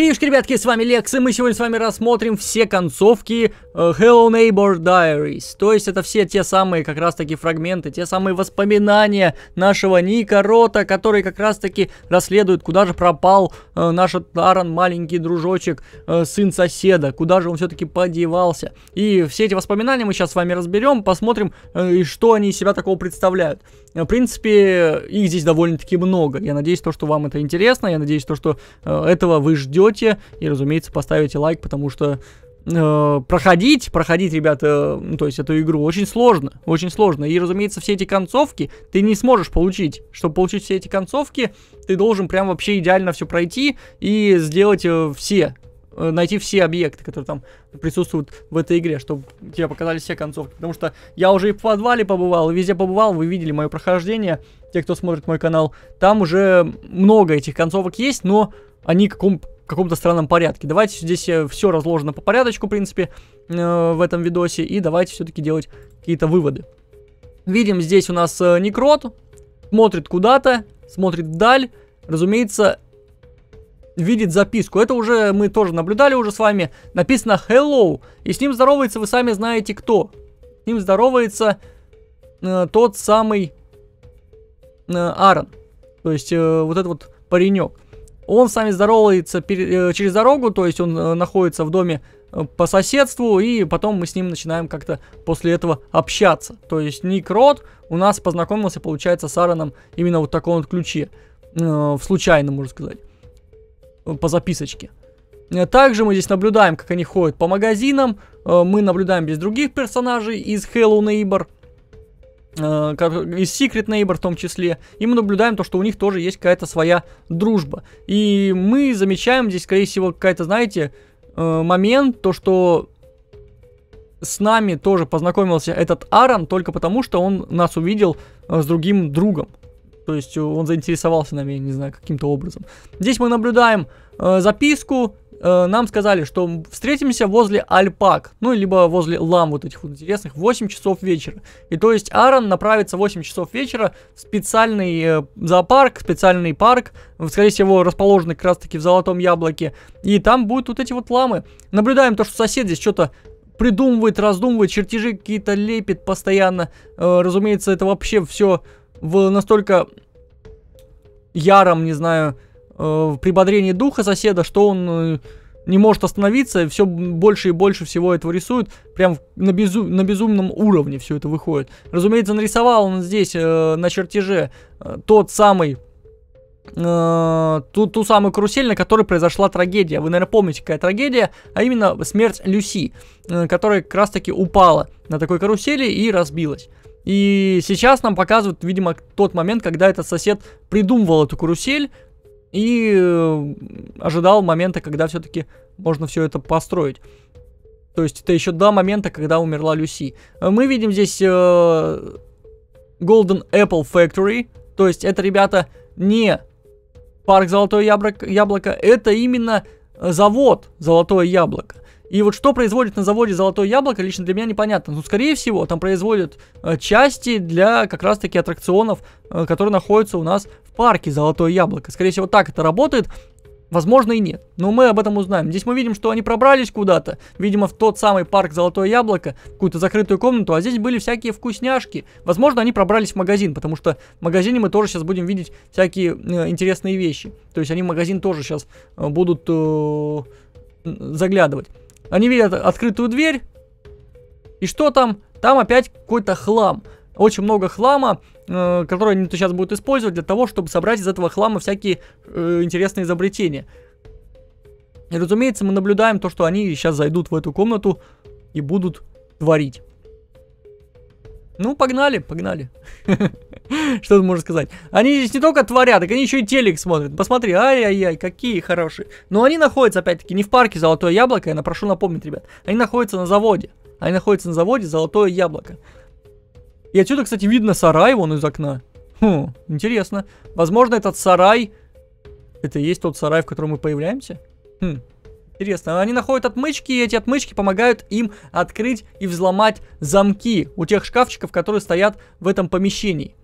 Привет, ребятки, с вами Лекс, и мы сегодня с вами рассмотрим все концовки uh, Hello Neighbor Diaries. То есть это все те самые как раз таки фрагменты, те самые воспоминания нашего Ника Рота, который как раз таки расследует, куда же пропал uh, наш Аарон, маленький дружочек, uh, сын соседа, куда же он все-таки подевался. И все эти воспоминания мы сейчас с вами разберем, посмотрим, uh, что они из себя такого представляют. В принципе, их здесь довольно-таки много. Я надеюсь, то, что вам это интересно, я надеюсь, то, что uh, этого вы ждете ждете. И, разумеется, поставите лайк, потому что э, проходить, проходить, ребята, ну, то есть эту игру очень сложно, очень сложно. И, разумеется, все эти концовки ты не сможешь получить. Чтобы получить все эти концовки, ты должен прям вообще идеально все пройти и сделать э, все, э, найти все объекты, которые там присутствуют в этой игре, чтобы тебе показали все концовки. Потому что я уже и в подвале побывал, и везде побывал, вы видели мое прохождение, те, кто смотрит мой канал. Там уже много этих концовок есть, но они каком каком-то странном порядке. Давайте здесь э, все разложено по порядочку, в принципе, э, в этом видосе. И давайте все-таки делать какие-то выводы. Видим здесь у нас э, Некрот. Смотрит куда-то, смотрит вдаль. Разумеется, видит записку. Это уже мы тоже наблюдали уже с вами. Написано Hello. И с ним здоровается, вы сами знаете кто. С ним здоровается э, тот самый э, Аарон. То есть э, вот этот вот паренек. Он с вами здоровается э, через дорогу, то есть он э, находится в доме э, по соседству, и потом мы с ним начинаем как-то после этого общаться. То есть Ник Рот у нас познакомился, получается, с Аароном именно вот в таком вот ключе, в случайном, можно сказать, по записочке. Также мы здесь наблюдаем, как они ходят по магазинам, мы наблюдаем без других персонажей из Hello Neighbor, Э, из Secret Neighbor в том числе, и мы наблюдаем то, что у них тоже есть какая-то своя дружба. И мы замечаем здесь, скорее всего, какая-то, знаете, э, момент, то, что с нами тоже познакомился этот Аарон только потому, что он нас увидел э, с другим другом. То есть он заинтересовался нами, не знаю, каким-то образом. Здесь мы наблюдаем э, записку, э, нам сказали, что встретимся возле альпак, ну, либо возле лам вот этих вот интересных, 8 часов вечера. И то есть Аарон направится в 8 часов вечера в специальный э, зоопарк, специальный парк, скорее всего, расположенный как раз-таки в Золотом Яблоке, и там будут вот эти вот ламы. Наблюдаем то, что сосед здесь что-то придумывает, раздумывает, чертежи какие-то лепит постоянно. Э, разумеется, это вообще все в настолько яром, не знаю, э, прибодрении духа соседа, что он э, не может остановиться, все больше и больше всего этого рисует, прям на, безу на безумном уровне все это выходит. Разумеется, нарисовал он здесь э, на чертеже э, тот самый э, ту, ту самую карусель, на которой произошла трагедия. Вы, наверное, помните, какая трагедия, а именно смерть Люси, э, которая как раз таки упала на такой карусели и разбилась. И сейчас нам показывают, видимо, тот момент, когда этот сосед придумывал эту карусель, и э, ожидал момента, когда все-таки можно все это построить. То есть это еще до момента, когда умерла Люси. Мы видим здесь э, Golden Apple Factory. То есть это, ребята, не парк Золотое Яблоко, яблоко это именно завод Золотое Яблоко. И вот что производит на заводе Золотое Яблоко, лично для меня непонятно. Ну, скорее всего, там производят э, части для как раз-таки аттракционов, э, которые находятся у нас в парке Золотое Яблоко. Скорее всего, так это работает. Возможно и нет, но мы об этом узнаем. Здесь мы видим, что они пробрались куда-то, видимо, в тот самый парк Золотое Яблоко, какую-то закрытую комнату, а здесь были всякие вкусняшки. Возможно, они пробрались в магазин, потому что в магазине мы тоже сейчас будем видеть всякие э, интересные вещи. То есть они в магазин тоже сейчас э, будут э, заглядывать. Они видят открытую дверь. И что там? Там опять какой-то хлам. Очень много хлама, э, который они сейчас будут использовать для того, чтобы собрать из этого хлама всякие э, интересные изобретения. И, разумеется, мы наблюдаем то, что они сейчас зайдут в эту комнату и будут творить. Ну, погнали, погнали. Что тут можно сказать? Они здесь не только творят, так они еще и телек смотрят. Посмотри, ай-яй-яй, какие хорошие. Но они находятся, опять-таки, не в парке Золотое Яблоко, я прошу напомнить, ребят. Они находятся на заводе. Они находятся на заводе Золотое Яблоко. И отсюда, кстати, видно сарай вон из окна. Хм, интересно. Возможно, этот сарай... Это и есть тот сарай, в котором мы появляемся? Хм, Интересно, они находят отмычки, и эти отмычки помогают им открыть и взломать замки у тех шкафчиков, которые стоят в этом помещении.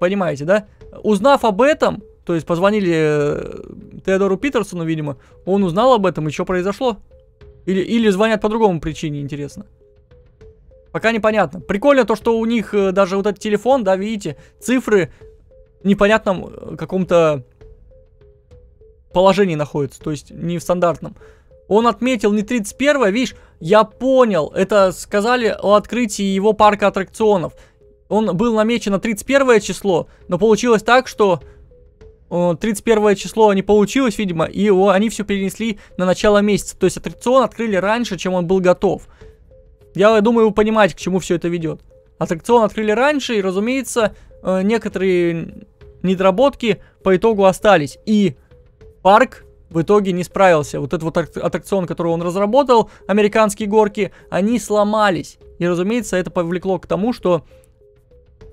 Понимаете, да? Узнав об этом, То есть позвонили э, Теодору Питерсону, видимо. Он узнал об этом, и что произошло? Или, или звонят по другому причине, интересно. Пока непонятно. Прикольно то, что у них э, даже вот этот телефон, да, видите, цифры непонятном э, каком-то положении находятся. То есть не в стандартном. Он отметил не 31 видишь, я понял. Это сказали о открытии его парка аттракционов. Он был намечен на 31 число, но получилось так, что 31 число не получилось, видимо, и его, они все перенесли на начало месяца. То есть аттракцион открыли раньше, чем он был готов. Я думаю, вы понимаете, к чему все это ведет. Аттракцион открыли раньше, и, разумеется, э, некоторые недоработки по итогу остались. И парк в итоге не справился. Вот этот вот аттракцион, который он разработал, американские горки, они сломались. И, разумеется, это повлекло к тому, что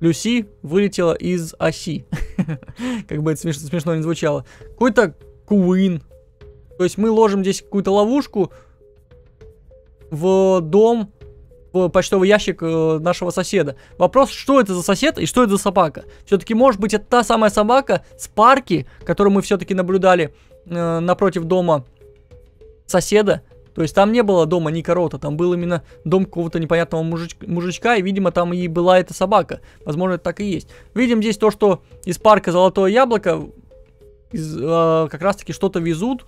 Люси вылетела из оси. как бы это смешно, не звучало. Какой-то Куин. То есть мы ложим здесь какую-то ловушку в дом, почтовый ящик э, нашего соседа. Вопрос, что это за сосед и что это за собака? Все-таки, может быть, это та самая собака с парки, которую мы все-таки наблюдали э, напротив дома соседа, то есть там не было дома Ника Рота, там был именно дом какого-то непонятного мужич мужичка, и, видимо, там и была эта собака. Возможно, это так и есть. Видим здесь то, что из парка Золотое Яблоко из, э, как раз-таки что-то везут.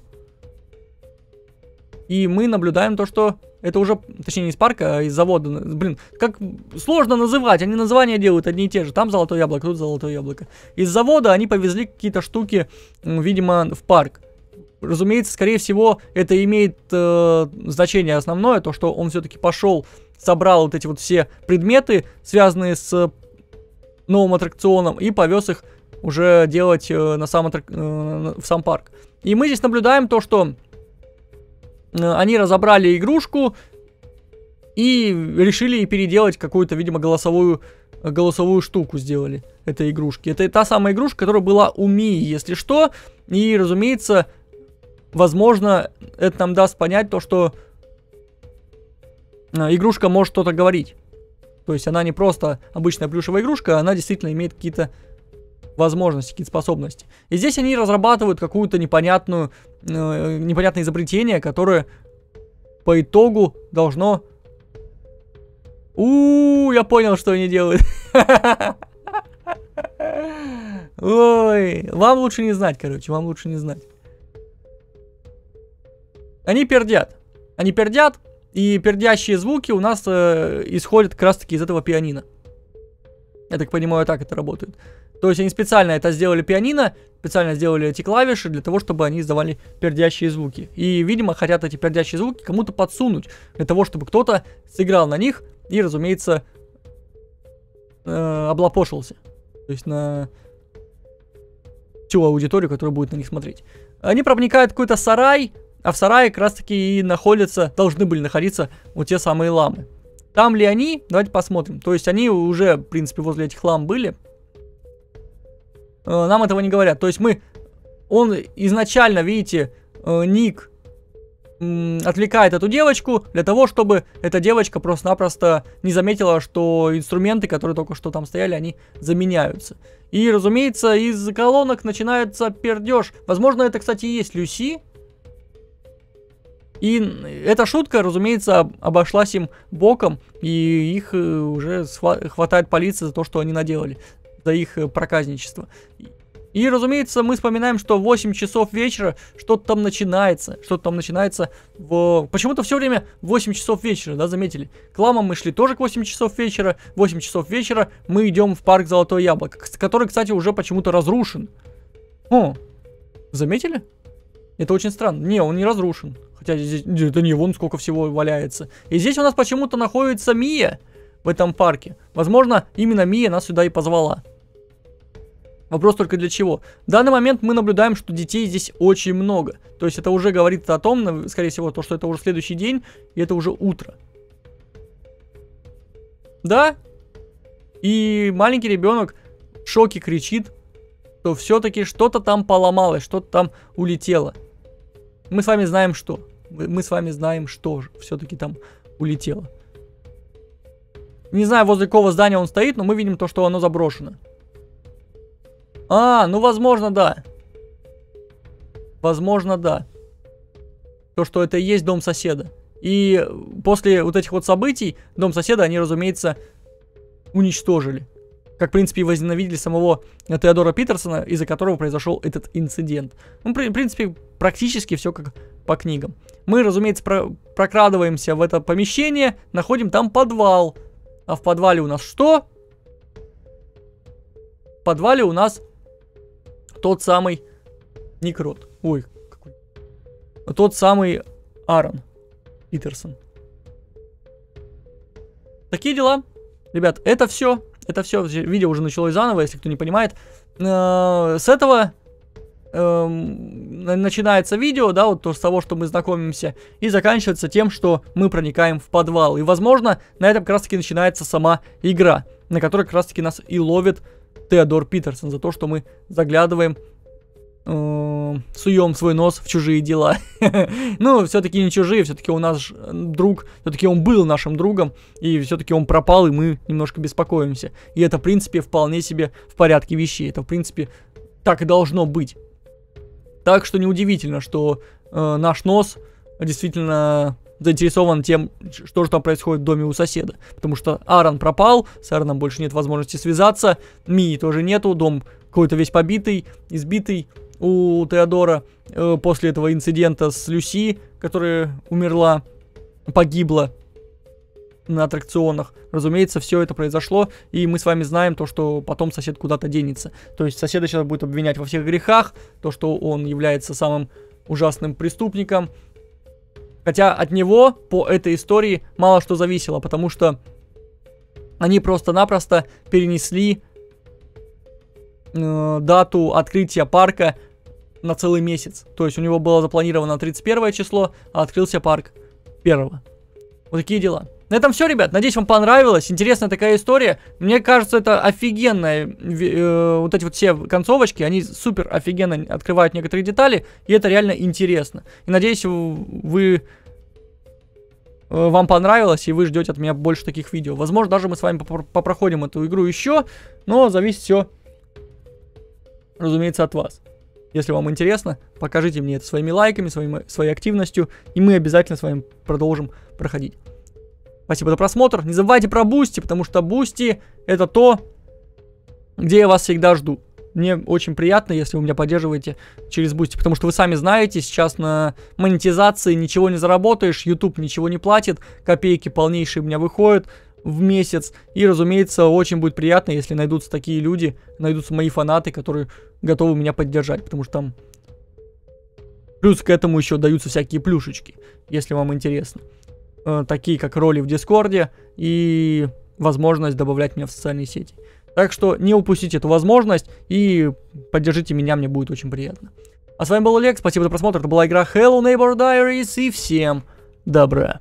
И мы наблюдаем то, что это уже, точнее, не из парка, а из завода. Блин, как сложно называть, они названия делают одни и те же. Там золотое яблоко, тут золотое яблоко. Из завода они повезли какие-то штуки, видимо, в парк. Разумеется, скорее всего, это имеет э, значение основное, то, что он все-таки пошел, собрал вот эти вот все предметы, связанные с новым аттракционом, и повез их уже делать э, на сам аттрак... э, в сам парк. И мы здесь наблюдаем то, что они разобрали игрушку и решили переделать какую-то, видимо, голосовую голосовую штуку сделали этой игрушки. Это та самая игрушка, которая была у Мии, если что. И, разумеется, возможно, это нам даст понять то, что э, игрушка может что-то говорить. То есть она не просто обычная плюшевая игрушка, она действительно имеет какие-то возможности, какие-то способности. И здесь они разрабатывают какую-то непонятную, э, непонятное изобретение, которое по итогу должно... У, -у я понял, что они делают. Ой, вам лучше не знать, короче, вам лучше не знать. Они пердят. Они пердят, и пердящие звуки у нас э, исходят как раз таки из этого пианино. Я так понимаю, так это работает. То есть они специально это сделали пианино, специально сделали эти клавиши для того, чтобы они издавали пердящие звуки. И, видимо, хотят эти пердящие звуки кому-то подсунуть, для того, чтобы кто-то сыграл на них и, разумеется, э, облапошился. То есть на всю аудиторию, которая будет на них смотреть. Они проникают в какой-то сарай, а в сарае как раз таки и находятся, должны были находиться вот те самые ламы. Там ли они? Давайте посмотрим. То есть они уже, в принципе, возле этих лам были. Э, нам этого не говорят. То есть мы... Он изначально, видите, э, ник отвлекает эту девочку для того, чтобы эта девочка просто-напросто не заметила, что инструменты, которые только что там стояли, они заменяются. И, разумеется, из колонок начинается пердеж. Возможно, это, кстати, и есть Люси, и эта шутка, разумеется, обошлась им боком, и их э, уже хватает полиции за то, что они наделали, за их э, проказничество. И, разумеется, мы вспоминаем, что в 8 часов вечера что-то там начинается. Что-то там начинается в... Почему-то все время в 8 часов вечера, да, заметили? К ламам мы шли тоже к 8 часов вечера. В 8 часов вечера мы идем в парк Золотое Яблоко, который, кстати, уже почему-то разрушен. О, заметили? Это очень странно. Не, он не разрушен. Хотя здесь, да не, вон сколько всего валяется. И здесь у нас почему-то находится Мия в этом парке. Возможно, именно Мия нас сюда и позвала. Вопрос только для чего. В данный момент мы наблюдаем, что детей здесь очень много. То есть это уже говорит о том, скорее всего, то, что это уже следующий день, и это уже утро. Да? И маленький ребенок в шоке кричит, что все-таки что-то там поломалось, что-то там улетело. Мы с вами знаем что. Мы с вами знаем, что же все-таки там улетело. Не знаю, возле какого здания он стоит, но мы видим то, что оно заброшено. А, ну возможно, да. Возможно, да. То, что это и есть дом соседа. И после вот этих вот событий дом соседа они, разумеется, уничтожили. Как, в принципе, и возненавидели самого Теодора Питерсона, из-за которого произошел этот инцидент. Ну, в принципе, практически все как по книгам. Мы, разумеется, про прокрадываемся в это помещение, находим там подвал. А в подвале у нас что? В подвале у нас тот самый Никрот. Ой, какой. Тот самый Аарон Питерсон. Такие дела. Ребят, это все. Это все. Видео уже началось заново, если кто не понимает. Э, с этого эм, начинается видео, да, вот с того, что мы знакомимся, и заканчивается тем, что мы проникаем в подвал. И, возможно, на этом как раз таки начинается сама игра, на которой как раз таки нас и ловит Теодор Питерсон за то, что мы заглядываем э, суем свой нос в чужие дела. ну, все-таки не чужие, все-таки у нас друг, все-таки он был нашим другом, и все-таки он пропал, и мы немножко беспокоимся. И это, в принципе, вполне себе в порядке вещей. Это, в принципе, так и должно быть. Так что неудивительно, что э, наш нос действительно заинтересован тем, что же там происходит в доме у соседа. Потому что Аарон пропал, с Аароном больше нет возможности связаться, Мии тоже нету, дом какой-то весь побитый, избитый, у Теодора э, после этого инцидента с Люси, которая умерла, погибла на аттракционах. Разумеется, все это произошло, и мы с вами знаем то, что потом сосед куда-то денется. То есть соседа сейчас будет обвинять во всех грехах, то, что он является самым ужасным преступником. Хотя от него по этой истории мало что зависело, потому что они просто-напросто перенесли э, дату открытия парка на целый месяц. То есть у него было запланировано 31 число, а открылся парк 1. Вот такие дела. На этом все, ребят. Надеюсь, вам понравилось. Интересная такая история. Мне кажется, это офигенная. Э, вот эти вот все концовочки, они супер офигенно открывают некоторые детали. И это реально интересно. И надеюсь, вы... Э, вам понравилось, и вы ждете от меня больше таких видео. Возможно, даже мы с вами попроходим эту игру еще. Но зависит все, разумеется, от вас. Если вам интересно, покажите мне это своими лайками, своим, своей активностью, и мы обязательно с вами продолжим проходить. Спасибо за просмотр. Не забывайте про Boosty, потому что Boosty это то, где я вас всегда жду. Мне очень приятно, если вы меня поддерживаете через Boosty, потому что вы сами знаете, сейчас на монетизации ничего не заработаешь, YouTube ничего не платит, копейки полнейшие у меня выходят в месяц. И, разумеется, очень будет приятно, если найдутся такие люди, найдутся мои фанаты, которые готовы меня поддержать, потому что там плюс к этому еще даются всякие плюшечки, если вам интересно. Э, такие как роли в Дискорде и возможность добавлять меня в социальные сети. Так что не упустите эту возможность и поддержите меня, мне будет очень приятно. А с вами был Олег, спасибо за просмотр, это была игра Hello Neighbor Diaries и всем добра.